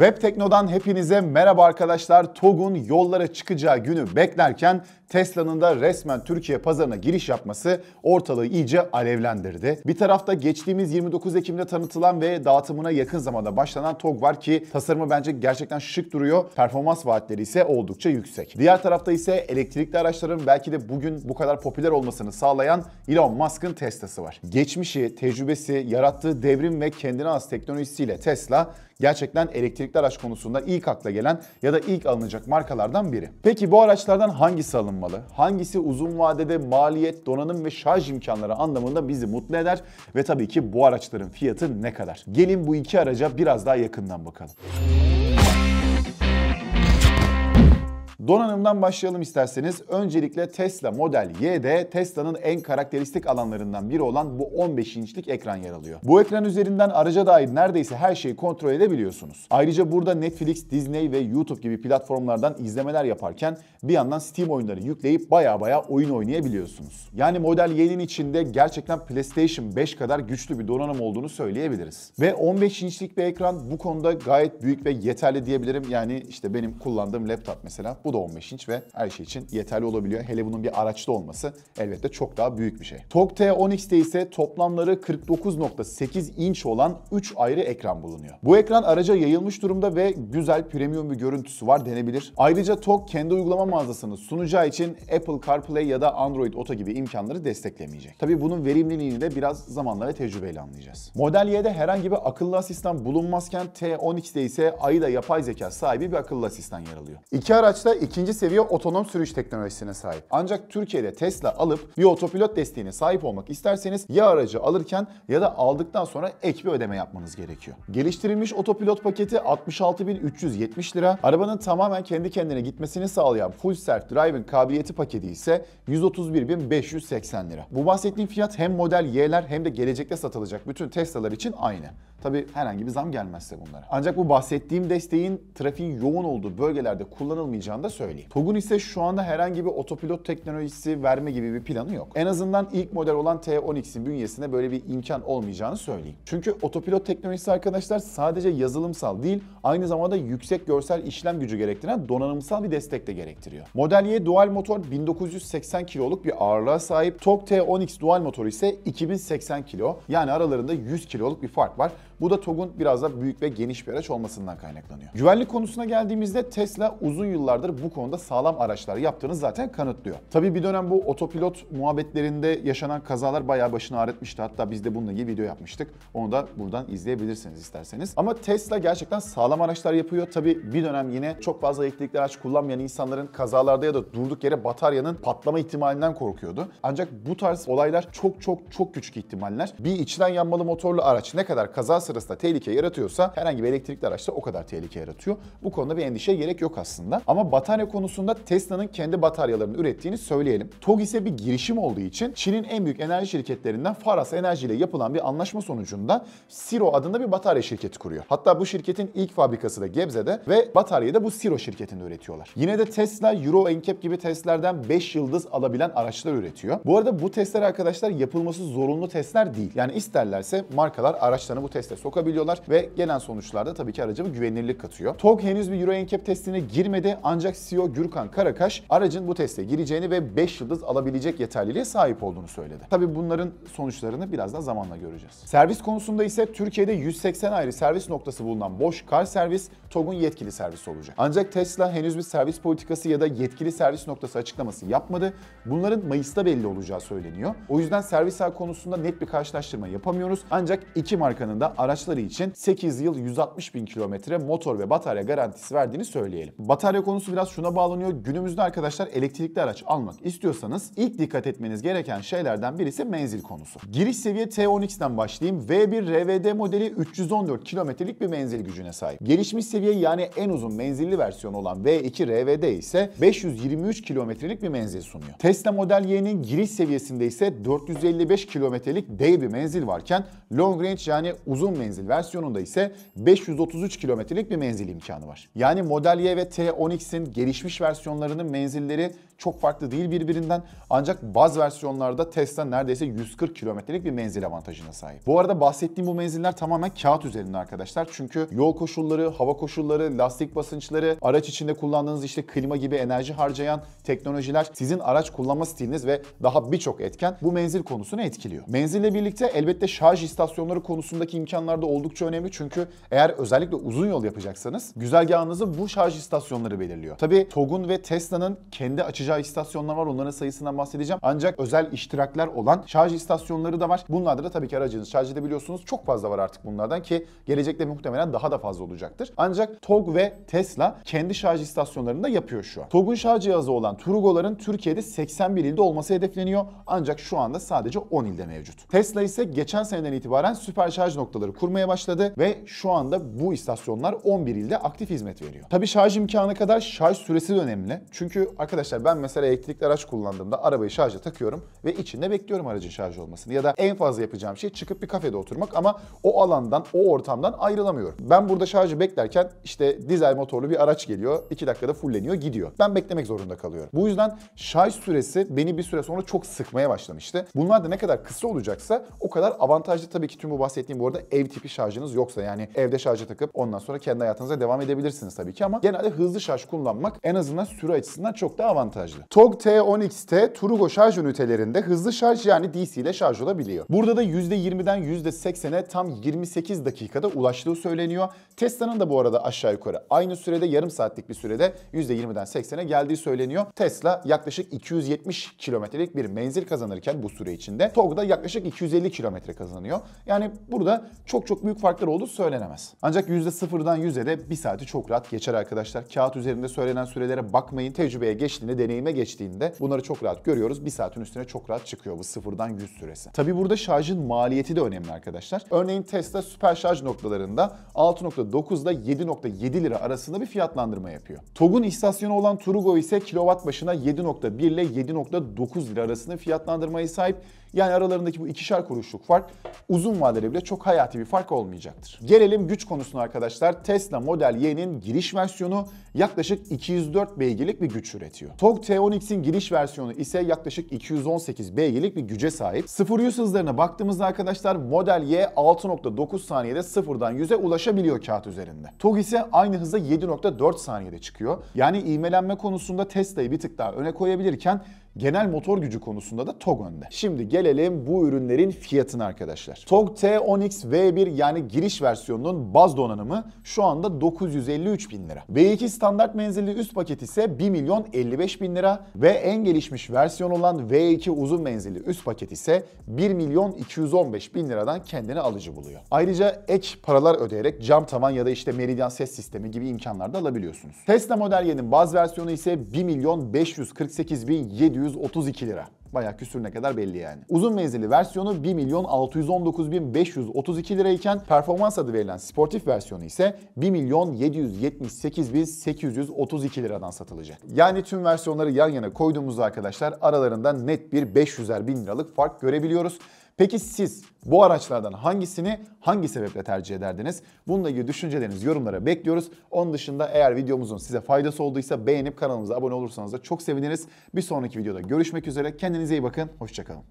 Web Tekno'dan hepinize merhaba arkadaşlar. TOG'un yollara çıkacağı günü beklerken Tesla'nın da resmen Türkiye pazarına giriş yapması ortalığı iyice alevlendirdi. Bir tarafta geçtiğimiz 29 Ekim'de tanıtılan ve dağıtımına yakın zamanda başlanan TOG var ki tasarımı bence gerçekten şık duruyor. Performans vaatleri ise oldukça yüksek. Diğer tarafta ise elektrikli araçların belki de bugün bu kadar popüler olmasını sağlayan Elon Musk'ın Tesla'sı var. Geçmişi, tecrübesi, yarattığı devrim ve kendine az teknolojisiyle Tesla gerçekten elektrikli araç konusunda ilk akla gelen ya da ilk alınacak markalardan biri. Peki bu araçlardan hangisi alınmalı? Hangisi uzun vadede maliyet, donanım ve şarj imkanları anlamında bizi mutlu eder? Ve tabii ki bu araçların fiyatı ne kadar? Gelin bu iki araca biraz daha yakından bakalım. Donanımdan başlayalım isterseniz. Öncelikle Tesla Model Y'de Tesla'nın en karakteristik alanlarından biri olan bu 15 inçlik ekran yer alıyor. Bu ekran üzerinden araca dair neredeyse her şeyi kontrol edebiliyorsunuz. Ayrıca burada Netflix, Disney ve YouTube gibi platformlardan izlemeler yaparken bir yandan Steam oyunları yükleyip baya baya oyun oynayabiliyorsunuz. Yani Model Y'nin içinde gerçekten PlayStation 5 kadar güçlü bir donanım olduğunu söyleyebiliriz. Ve 15 inçlik bir ekran bu konuda gayet büyük ve yeterli diyebilirim. Yani işte benim kullandığım laptop mesela bu da 15 inç ve her şey için yeterli olabiliyor. Hele bunun bir araçta olması elbette çok daha büyük bir şey. TOG T10X'te ise toplamları 49.8 inç olan 3 ayrı ekran bulunuyor. Bu ekran araca yayılmış durumda ve güzel premium bir görüntüsü var denebilir. Ayrıca TOG kendi uygulama mağazasını sunacağı için Apple CarPlay ya da Android Auto gibi imkanları desteklemeyecek. Tabi bunun verimliliğini de biraz zamanla ve tecrübeyle anlayacağız. Model Y'de herhangi bir akıllı asistan bulunmazken T10X'te ise AIDA yapay zeka sahibi bir akıllı asistan yer alıyor. İki araçta ikinci seviye otonom sürüş teknolojisine sahip. Ancak Türkiye'de Tesla alıp bir otopilot desteğine sahip olmak isterseniz ya aracı alırken ya da aldıktan sonra ek bir ödeme yapmanız gerekiyor. Geliştirilmiş otopilot paketi 66.370 lira. Arabanın tamamen kendi kendine gitmesini sağlayan Full Self Driving kabiliyeti paketi ise 131.580 lira. Bu bahsettiğim fiyat hem model Y'ler hem de gelecekte satılacak bütün Tesla'lar için aynı. Tabi herhangi bir zam gelmezse bunlara. Ancak bu bahsettiğim desteğin trafiğin yoğun olduğu bölgelerde kullanılmayacağını da söyleyeyim. TOG'un ise şu anda herhangi bir otopilot teknolojisi verme gibi bir planı yok. En azından ilk model olan T10X'in bünyesinde böyle bir imkan olmayacağını söyleyeyim. Çünkü otopilot teknolojisi arkadaşlar sadece yazılımsal değil, aynı zamanda yüksek görsel işlem gücü gerektiren donanımsal bir destek de gerektiriyor. Model Y dual motor 1980 kiloluk bir ağırlığa sahip. TOG T10X dual motoru ise 2080 kilo. Yani aralarında 100 kiloluk bir fark var. Bu da TOG'un biraz da büyük ve geniş bir araç olmasından kaynaklanıyor. Güvenlik konusuna geldiğimizde Tesla uzun yıllardır bu konuda sağlam araçlar yaptığını zaten kanıtlıyor. Tabii bir dönem bu otopilot muhabbetlerinde yaşanan kazalar bayağı başını ağrıtmıştı. Hatta biz de bununla ilgili video yapmıştık. Onu da buradan izleyebilirsiniz isterseniz. Ama Tesla gerçekten sağlam araçlar yapıyor. Tabii bir dönem yine çok fazla elektrikli araç kullanmayan insanların kazalarda ya da durduk yere bataryanın patlama ihtimalinden korkuyordu. Ancak bu tarz olaylar çok çok çok küçük ihtimaller. Bir içten yanmalı motorlu araç ne kadar kaza sırasında tehlike yaratıyorsa herhangi bir elektrikli araçta o kadar tehlike yaratıyor. Bu konuda bir endişeye gerek yok aslında. Ama batarya konusunda Tesla'nın kendi bataryalarını ürettiğini söyleyelim. TOG ise bir girişim olduğu için Çin'in en büyük enerji şirketlerinden Faras Enerji ile yapılan bir anlaşma sonucunda Siro adında bir batarya şirketi kuruyor. Hatta bu şirketin ilk fabrikası da Gebze'de ve bataryayı da bu Siro şirketinde üretiyorlar. Yine de Tesla Euro NCAP gibi testlerden 5 yıldız alabilen araçlar üretiyor. Bu arada bu testler arkadaşlar yapılması zorunlu testler değil. Yani isterlerse markalar araçlarını bu teste sokabiliyorlar ve gelen sonuçlarda tabii ki araca bir güvenilirlik katıyor. TOG henüz bir Euro NCAP testine girmedi ancak CEO Gürkan Karakaş aracın bu teste gireceğini ve 5 yıldız alabilecek yeterliliğe sahip olduğunu söyledi. Tabii bunların sonuçlarını biraz daha zamanla göreceğiz. Servis konusunda ise Türkiye'de 180 ayrı servis noktası bulunan Bosch Car Servis TOG'un yetkili servisi olacak. Ancak Tesla henüz bir servis politikası ya da yetkili servis noktası açıklaması yapmadı. Bunların Mayıs'ta belli olacağı söyleniyor. O yüzden servis ağ konusunda net bir karşılaştırma yapamıyoruz. Ancak iki markanın da araçları için 8 yıl 160 bin kilometre motor ve batarya garantisi verdiğini söyleyelim. Batarya konusu biraz şuna bağlanıyor. Günümüzde arkadaşlar elektrikli araç almak istiyorsanız ilk dikkat etmeniz gereken şeylerden birisi menzil konusu. Giriş seviye T10X'ten başlayayım. V1 RVD modeli 314 kilometrelik bir menzil gücüne sahip. Gelişmiş seviye yani en uzun menzilli versiyonu olan V2 RVD ise 523 kilometrelik bir menzil sunuyor. Tesla Model Y'nin giriş seviyesinde ise 455 kilometrelik dev bir menzil varken long range yani uzun menzil versiyonunda ise 533 kilometrelik bir menzil imkanı var. Yani Model Y ve T10X'in gelişmiş versiyonlarının menzilleri çok farklı değil birbirinden. Ancak baz versiyonlarda Tesla neredeyse 140 kilometrelik bir menzil avantajına sahip. Bu arada bahsettiğim bu menziller tamamen kağıt üzerinde arkadaşlar. Çünkü yol koşulları, hava koşulları, lastik basınçları, araç içinde kullandığınız işte klima gibi enerji harcayan teknolojiler sizin araç kullanma stiliniz ve daha birçok etken bu menzil konusunu etkiliyor. Menzille birlikte elbette şarj istasyonları konusundaki imkanlar da oldukça önemli. Çünkü eğer özellikle uzun yol yapacaksanız güzergahınızı bu şarj istasyonları belirliyor. Tabii TOG'un ve Tesla'nın kendi açacağı istasyonlar var. Onların sayısından bahsedeceğim. Ancak özel iştirakler olan şarj istasyonları da var. Bunlarda da tabii ki aracınızı şarj edebiliyorsunuz. Çok fazla var artık bunlardan ki gelecekte muhtemelen daha da fazla olacaktır. Ancak TOG ve Tesla kendi şarj istasyonlarını da yapıyor şu an. TOG'un şarj cihazı olan Turugo'ların Türkiye'de 81 ilde olması hedefleniyor. Ancak şu anda sadece 10 ilde mevcut. Tesla ise geçen seneden itibaren süper şarj noktaları kurmaya başladı ve şu anda bu istasyonlar 11 ilde aktif hizmet veriyor. Tabii şarj imkanı kadar şarj süresi de önemli. Çünkü arkadaşlar ben mesela elektrikli araç kullandığımda arabayı şarja takıyorum ve içinde bekliyorum aracın şarj olmasını. Ya da en fazla yapacağım şey çıkıp bir kafede oturmak ama o alandan, o ortamdan ayrılamıyorum. Ben burada şarjı beklerken işte dizel motorlu bir araç geliyor. 2 dakikada fulleniyor gidiyor. Ben beklemek zorunda kalıyorum. Bu yüzden şarj süresi beni bir süre sonra çok sıkmaya başlamıştı. Bunlar da ne kadar kısa olacaksa o kadar avantajlı tabii ki tüm bu bahsettiğim bu arada ev tipi şarjınız yoksa yani evde şarja takıp ondan sonra kendi hayatınıza devam edebilirsiniz tabii ki ama genelde hızlı şarj kullanmak en azından süre açısından çok daha avantajlı. TOG T10X'te Turugo şarj ünitelerinde hızlı şarj yani DC ile şarj olabiliyor. Burada da %20'den %80'e tam 28 dakikada ulaştığı söyleniyor. Tesla'nın da bu arada aşağı yukarı aynı sürede yarım saatlik bir sürede %20'den 80'e geldiği söyleniyor. Tesla yaklaşık 270 kilometrelik bir menzil kazanırken bu süre içinde TOG da yaklaşık 250 kilometre kazanıyor. Yani burada çok çok büyük farklar olduğu söylenemez. Ancak %0'dan 100'e de bir saati çok rahat geçer arkadaşlar. Kağıt üzerinde söylenen sürelere bakmayın. Tecrübeye geçtiğinde, deneyime geçtiğinde bunları çok rahat görüyoruz. Bir saatin üstüne çok rahat çıkıyor bu sıfırdan 100 süresi. Tabi burada şarjın maliyeti de önemli arkadaşlar. Örneğin Tesla süper şarj noktalarında 6.9 ile 7.7 lira arasında bir fiyatlandırma yapıyor. TOG'un istasyonu olan Turugo ise kilowatt başına 7.1 ile 7.9 lira arasında fiyatlandırmaya sahip. Yani aralarındaki bu ikişer kuruşluk fark uzun vadede bile çok hayati bir fark olmayacaktır. Gelelim güç konusuna arkadaşlar. Tesla Model Y'nin giriş versiyonu yaklaşık 204 beygirlik bir güç üretiyor. TOG T10X'in giriş versiyonu ise yaklaşık 218 beygirlik bir güce sahip. 0-100 hızlarına baktığımızda arkadaşlar Model Y 6.9 saniyede sıfırdan 100'e ulaşabiliyor kağıt üzerinde. TOG ise aynı hızda 7.4 saniyede çıkıyor. Yani ivmelenme konusunda Tesla'yı bir tık daha öne koyabilirken genel motor gücü konusunda da TOG önde. Şimdi gelelim bu ürünlerin fiyatına arkadaşlar. TOG T10X V1 yani giriş versiyonunun baz donanımı şu anda 953 bin lira. V2 standart menzilli üst paket ise 1 milyon 55 bin lira ve en gelişmiş versiyon olan V2 uzun menzilli üst paket ise 1 milyon 215 bin liradan kendini alıcı buluyor. Ayrıca ek paralar ödeyerek cam tavan ya da işte Meridian ses sistemi gibi imkanlar da alabiliyorsunuz. Tesla Model Y'nin baz versiyonu ise 1 milyon 548 bin 732 lira. Bayağı küsürüne kadar belli yani. Uzun menzilli versiyonu 1 milyon 619 bin 532 lirayken performans adı verilen sportif versiyonu ise 1 milyon 778 bin 832 liradan satılacak. Yani tüm versiyonları yan yana koyduğumuzda arkadaşlar aralarında net bir 500'er bin liralık fark görebiliyoruz. Peki siz bu araçlardan hangisini hangi sebeple tercih ederdiniz? Bununla ilgili düşüncelerinizi yorumlara bekliyoruz. Onun dışında eğer videomuzun size faydası olduysa beğenip kanalımıza abone olursanız da çok seviniriz. Bir sonraki videoda görüşmek üzere. Kendinize iyi bakın. Hoşçakalın.